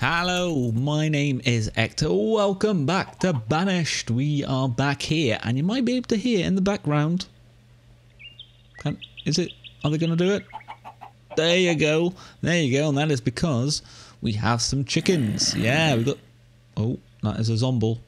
Hello, my name is Ector. Welcome back to Banished. We are back here, and you might be able to hear in the background. Can, is it? Are they going to do it? There you go. There you go. And that is because we have some chickens. Yeah, we got. Oh, that is a zomble.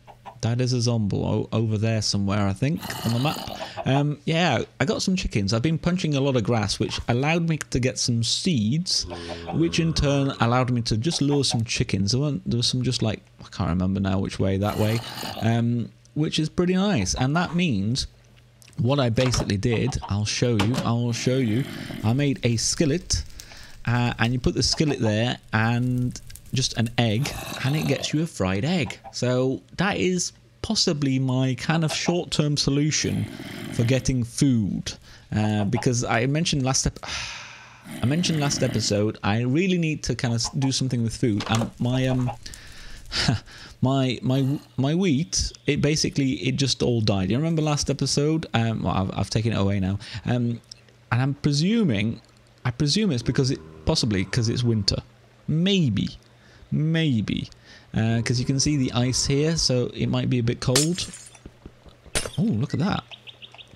That is a zombie over there somewhere, I think, on the map. Um, yeah, I got some chickens. I've been punching a lot of grass, which allowed me to get some seeds, which in turn allowed me to just lure some chickens. There, there was some just like, I can't remember now which way, that way, um, which is pretty nice. And that means what I basically did, I'll show you, I'll show you. I made a skillet, uh, and you put the skillet there, and just an egg and it gets you a fried egg. So that is possibly my kind of short-term solution for getting food. Uh, because I mentioned last ep- I mentioned last episode I really need to kind of do something with food. And my um my my my wheat it basically it just all died. You remember last episode? Um well, I've, I've taken it away now. Um and I'm presuming I presume it's because it possibly because it's winter. Maybe. Maybe. Because uh, you can see the ice here, so it might be a bit cold. Oh, look at that.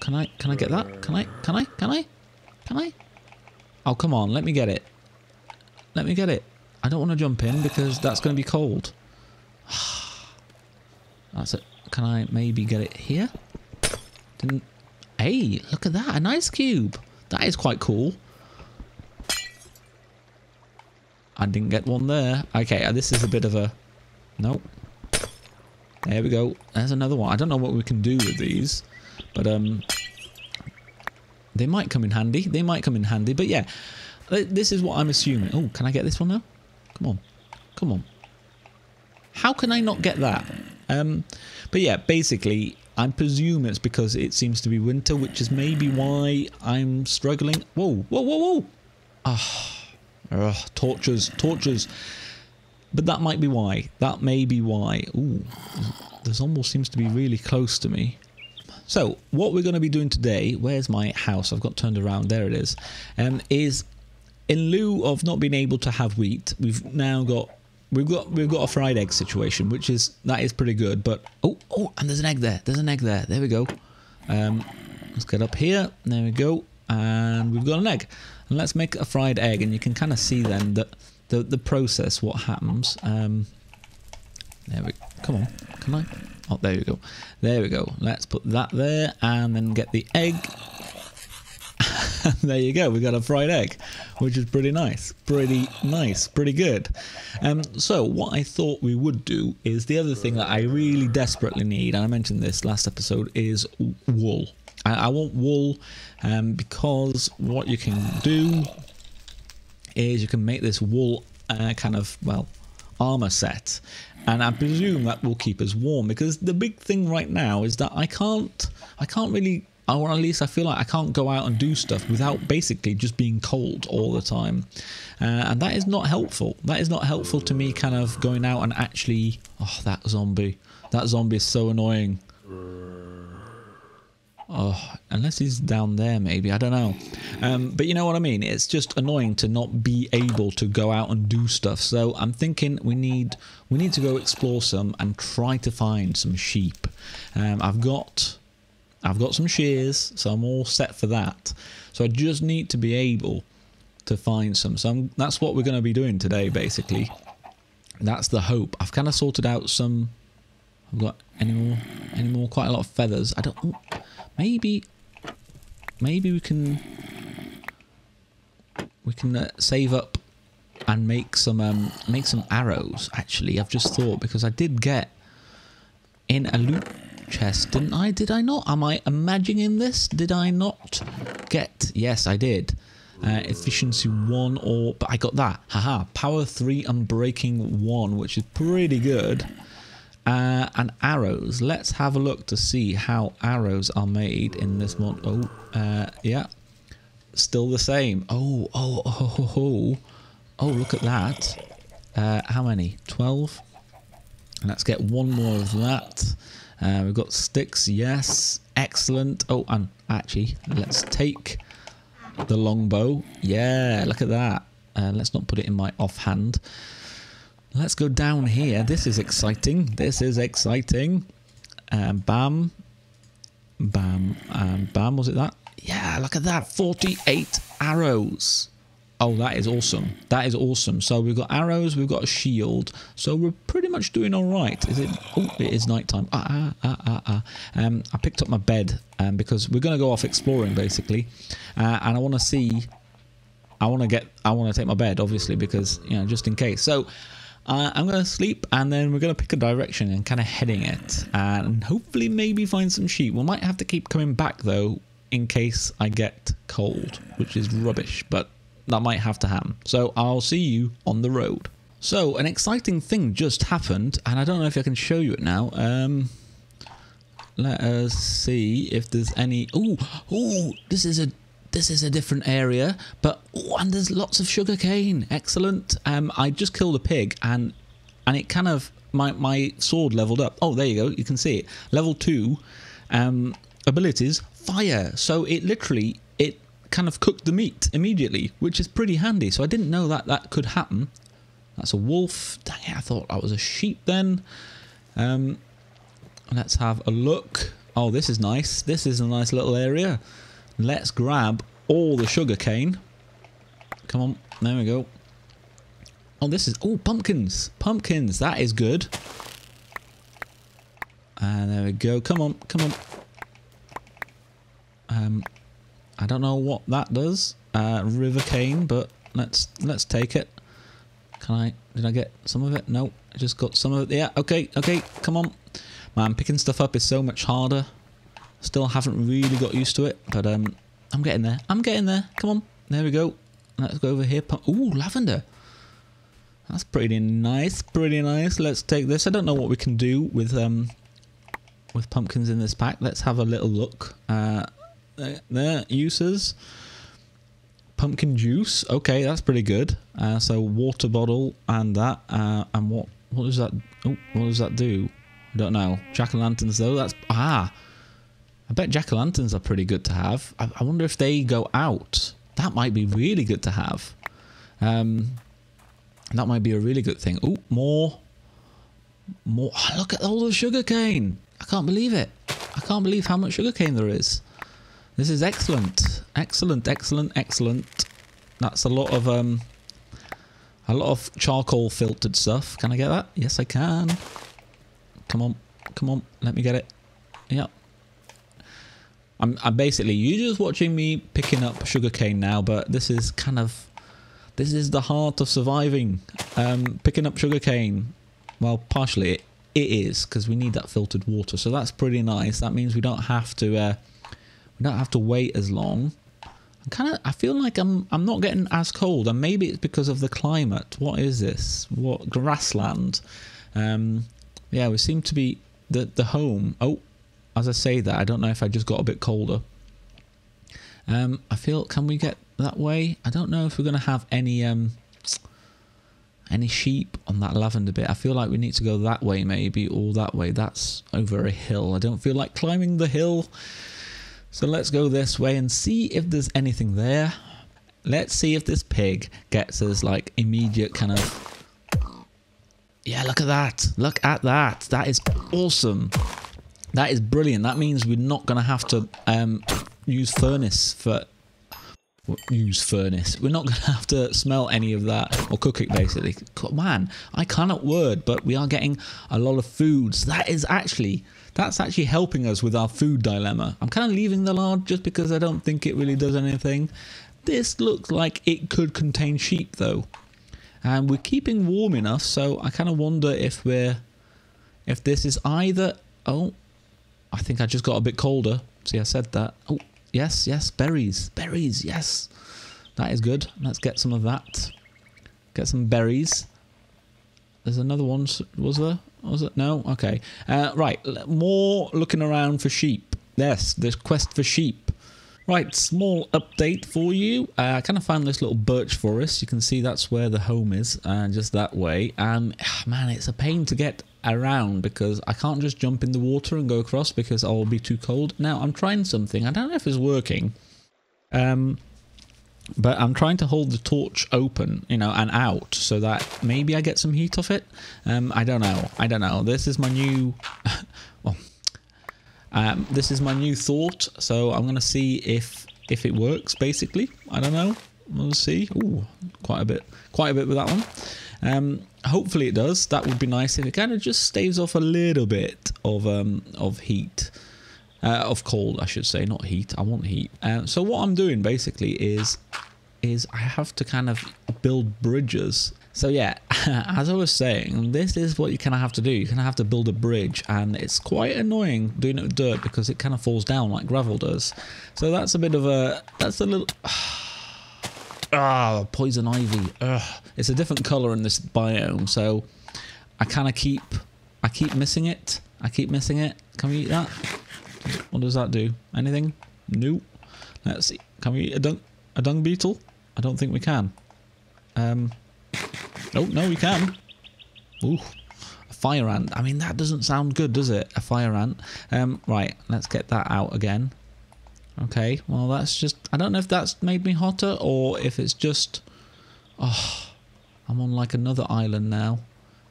Can I, can I get that? Can I, can I, can I? Can I? Oh, come on, let me get it. Let me get it. I don't want to jump in because that's going to be cold. That's it. Can I maybe get it here? Didn't... Hey, look at that. An ice cube. That is quite cool. I didn't get one there. Okay, uh, this is a bit of a... Nope. There we go. There's another one. I don't know what we can do with these. But, um... They might come in handy. They might come in handy. But, yeah. This is what I'm assuming. Oh, can I get this one now? Come on. Come on. How can I not get that? Um, but, yeah, basically... I presume it's because it seems to be winter, which is maybe why I'm struggling. Whoa, whoa, whoa, whoa! Ah. Ugh, tortures, tortures. But that might be why. That may be why. Ooh, this almost seems to be really close to me. So, what we're going to be doing today, where's my house? I've got turned around, there it is. Um, is in lieu of not being able to have wheat, we've now got we've got we've got a fried egg situation, which is that is pretty good. But oh oh, and there's an egg there. There's an egg there. There we go. Um, let's get up here. There we go, and we've got an egg. And let's make a fried egg, and you can kind of see then that the the process, what happens. Um, there we come on, can I? Oh, there we go. There we go. Let's put that there, and then get the egg. there you go. We got a fried egg, which is pretty nice. Pretty nice. Pretty good. Um, so what I thought we would do is the other thing that I really desperately need, and I mentioned this last episode, is wool. I, I want wool um, because what you can do is you can make this wool uh, kind of, well, armor set. And I presume that will keep us warm because the big thing right now is that I can't, I can't really or at least I feel like I can't go out and do stuff without basically just being cold all the time. Uh, and that is not helpful. That is not helpful to me kind of going out and actually... Oh, that zombie. That zombie is so annoying. Oh, unless he's down there, maybe. I don't know. Um, but you know what I mean? It's just annoying to not be able to go out and do stuff. So I'm thinking we need we need to go explore some and try to find some sheep. Um, I've got I've got some shears, so I'm all set for that. So I just need to be able to find some. So I'm, that's what we're going to be doing today, basically. That's the hope. I've kind of sorted out some. I've got any more? Any more? Quite a lot of feathers. I don't. Maybe, maybe we can we can uh, save up and make some um, make some arrows. Actually, I've just thought because I did get in a loot chest, didn't I? Did I not? Am I imagining this? Did I not get? Yes, I did. Uh, efficiency one or but I got that. Haha, power three unbreaking one, which is pretty good. Uh, and arrows. Let's have a look to see how arrows are made in this mod. Oh, uh, yeah. Still the same. Oh, oh, oh, oh, oh. Oh, look at that. Uh, how many? 12? Let's get one more of that. Uh, we've got sticks, yes. Excellent. Oh, and actually, let's take the longbow. Yeah, look at that. Uh, let's not put it in my offhand. Let's go down here. This is exciting. This is exciting. Um, bam. Bam. Um, bam. Was it that? Yeah, look at that. 48 arrows. Oh, that is awesome. That is awesome. So we've got arrows, we've got a shield. So we're pretty much doing all right. Is it? Oh, it is nighttime. Ah, ah, ah, ah, ah. Um, I picked up my bed um, because we're going to go off exploring, basically. Uh, and I want to see... I want to get... I want to take my bed, obviously, because, you know, just in case. So... Uh, I'm going to sleep and then we're going to pick a direction and kind of heading it and hopefully maybe find some sheep. We might have to keep coming back though in case I get cold, which is rubbish, but that might have to happen. So I'll see you on the road. So an exciting thing just happened and I don't know if I can show you it now. Um, let us see if there's any... Oh, oh, this is a this is a different area, but oh, and there's lots of sugar cane. Excellent. Um, I just killed a pig, and and it kind of my my sword leveled up. Oh, there you go. You can see it. Level two, um, abilities fire. So it literally it kind of cooked the meat immediately, which is pretty handy. So I didn't know that that could happen. That's a wolf. Dang it, I thought I was a sheep then. Um, let's have a look. Oh, this is nice. This is a nice little area. Let's grab all the sugar cane. Come on, there we go. Oh, this is... Oh, pumpkins. Pumpkins, that is good. And there we go. Come on, come on. Um, I don't know what that does. Uh, river cane, but let's let's take it. Can I... Did I get some of it? No, I just got some of it. Yeah, okay, okay, come on. Man, picking stuff up is so much harder. Still haven't really got used to it, but um, I'm getting there. I'm getting there. Come on. There we go. Let's go over here. Ooh, lavender. That's pretty nice. Pretty nice. Let's take this. I don't know what we can do with um with pumpkins in this pack. Let's have a little look. Uh, there, uses pumpkin juice. Okay, that's pretty good. Uh, so water bottle and that. Uh, and what what does that? Oh, what does that do? I don't know. Jack o' lanterns though. That's ah. I bet jack-o'-lanterns are pretty good to have. I, I, wonder if they go out. That might be really good to have. Um, that might be a really good thing. Oh, more. More. Oh, look at all the sugarcane. I can't believe it. I can't believe how much sugarcane there is. This is excellent. Excellent, excellent, excellent. That's a lot of um, a lot of charcoal filtered stuff. Can I get that? Yes, I can. Come on. Come on. Let me get it. Yep. I'm, I'm basically you're just watching me picking up sugarcane now, but this is kind of this is the heart of surviving. Um, picking up sugarcane. Well, partially it, it is because we need that filtered water, so that's pretty nice. That means we don't have to uh, we don't have to wait as long. I'm kind of I feel like I'm I'm not getting as cold, and maybe it's because of the climate. What is this? What grassland? Um, yeah, we seem to be the the home. Oh, as I say that, I don't know if I just got a bit colder. Um, I feel, can we get that way? I don't know if we're going to have any um, any sheep on that lavender bit. I feel like we need to go that way maybe, or that way. That's over a hill. I don't feel like climbing the hill. So let's go this way and see if there's anything there. Let's see if this pig gets us like immediate kind of... Yeah, look at that. Look at that. That is awesome. That is brilliant. That means we're not going to have to um, use furnace for... use furnace. We're not going to have to smell any of that or cook it basically. Man, I cannot word, but we are getting a lot of foods. That is actually... That's actually helping us with our food dilemma. I'm kind of leaving the lard just because I don't think it really does anything. This looks like it could contain sheep though. And we're keeping warm enough, so I kind of wonder if we're... If this is either... Oh, I think I just got a bit colder. See, I said that. Oh, yes, yes, berries. Berries, yes. That is good. Let's get some of that. Get some berries. There's another one, was there? Was it? No? Okay. Uh, right, more looking around for sheep. Yes, this quest for sheep. Right, small update for you. Uh, I kind of found this little birch forest. You can see that's where the home is, uh, just that way. And man, it's a pain to get around because I can't just jump in the water and go across because I'll be too cold. Now, I'm trying something. I don't know if it's working. Um, but I'm trying to hold the torch open, you know, and out so that maybe I get some heat off it. Um, I don't know. I don't know. This is my new, um, this is my new thought. So I'm gonna see if if it works. Basically, I don't know. We'll see. Ooh, quite a bit, quite a bit with that one. Um, hopefully it does. That would be nice if it kind of just staves off a little bit of um, of heat. Uh, of cold, I should say, not heat. I want heat. Uh, so what I'm doing basically is is I have to kind of build bridges. So yeah, as I was saying, this is what you kind of have to do. You kind of have to build a bridge, and it's quite annoying doing it with dirt because it kind of falls down like gravel does. So that's a bit of a that's a little. Ah, poison ivy. Ugh. It's a different color in this biome, so I kind of keep I keep missing it. I keep missing it. Can we eat that? What does that do? Anything? Nope. Let's see. Can we eat a dung, a dung beetle? I don't think we can. Um. Oh, no, we can. Ooh. A fire ant. I mean, that doesn't sound good, does it? A fire ant. Um, right, let's get that out again. Okay, well, that's just... I don't know if that's made me hotter or if it's just... Oh, I'm on like another island now.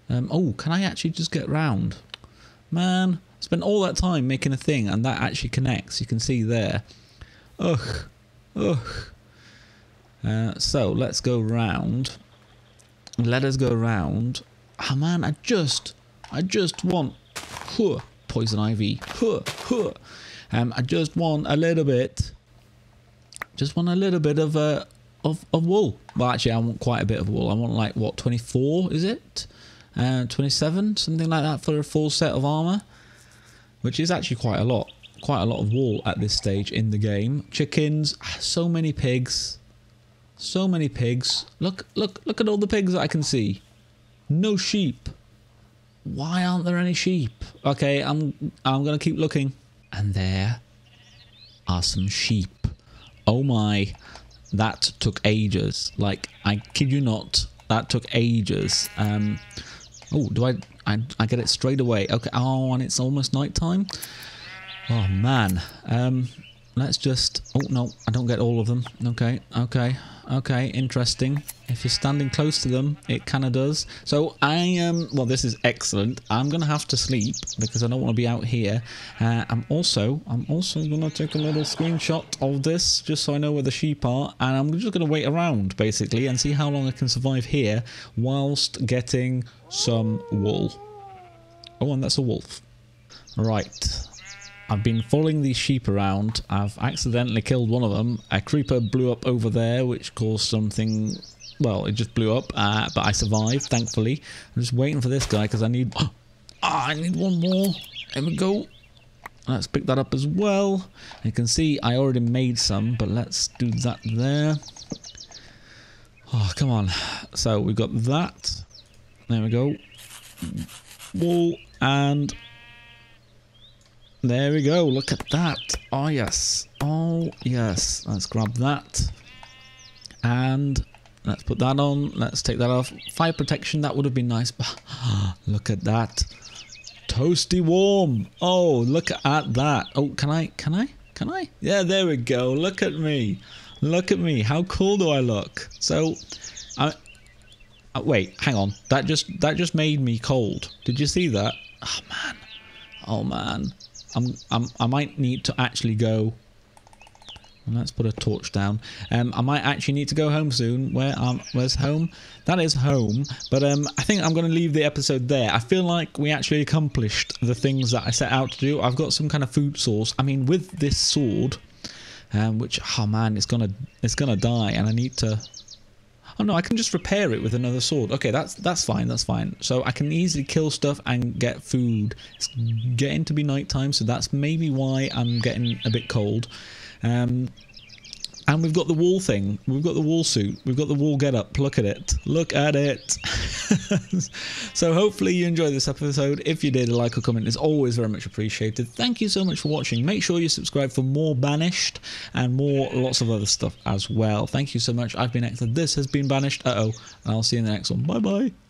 Um, oh, can I actually just get round? Man, Spent all that time making a thing and that actually connects. You can see there. Ugh. Ugh. Uh, so let's go round. Let us go round. Ah oh, man, I just, I just want, huh, poison ivy, huh, huh. Um, I just want a little bit, just want a little bit of uh, of of wool. Well, actually, I want quite a bit of wool. I want like what, 24? Is it? Uh, 27, something like that for a full set of armor which is actually quite a lot. Quite a lot of wool at this stage in the game. Chickens, so many pigs. So many pigs. Look, look, look at all the pigs I can see. No sheep. Why aren't there any sheep? Okay, I'm I'm gonna keep looking. And there are some sheep. Oh my, that took ages. Like, I kid you not, that took ages. Um, oh, do I I, I get it straight away. Okay. Oh, and it's almost night time. Oh, man. Um, let's just... Oh, no. I don't get all of them. Okay. Okay. Okay. Interesting. If you're standing close to them, it kind of does. So I am... Well, this is excellent. I'm going to have to sleep because I don't want to be out here. Uh, I'm also... I'm also going to take a little screenshot of this just so I know where the sheep are. And I'm just going to wait around, basically, and see how long I can survive here whilst getting some wool. Oh, and that's a wolf. Right. I've been following these sheep around. I've accidentally killed one of them. A creeper blew up over there, which caused something... Well, it just blew up, uh, but I survived, thankfully. I'm just waiting for this guy, because I need... Oh, I need one more. There we go. Let's pick that up as well. You can see I already made some, but let's do that there. Oh, come on. So we've got that. There we go. Wall and there we go. Look at that. Oh, yes. Oh, yes. Let's grab that. And let's put that on. Let's take that off. Fire protection, that would have been nice. But look at that. Toasty warm. Oh, look at that. Oh, can I? Can I? Can I? Yeah, there we go. Look at me. Look at me. How cool do I look? So, I, uh, wait, hang on. That just that just made me cold. Did you see that? Oh man. Oh man. I'm I'm I might need to actually go. Let's put a torch down. Um, I might actually need to go home soon. Where um, where's home? That is home. But um, I think I'm going to leave the episode there. I feel like we actually accomplished the things that I set out to do. I've got some kind of food source. I mean, with this sword, um, which oh man, it's gonna it's gonna die, and I need to Oh no, I can just repair it with another sword. Okay, that's that's fine, that's fine. So I can easily kill stuff and get food. It's getting to be nighttime, so that's maybe why I'm getting a bit cold. Um, and we've got the wall thing. We've got the wall suit. We've got the wall get up. Look at it. Look at it. so hopefully you enjoyed this episode. If you did, a like or comment is always very much appreciated. Thank you so much for watching. Make sure you subscribe for more Banished and more lots of other stuff as well. Thank you so much. I've been Ector. This has been Banished. Uh-oh. And I'll see you in the next one. Bye-bye.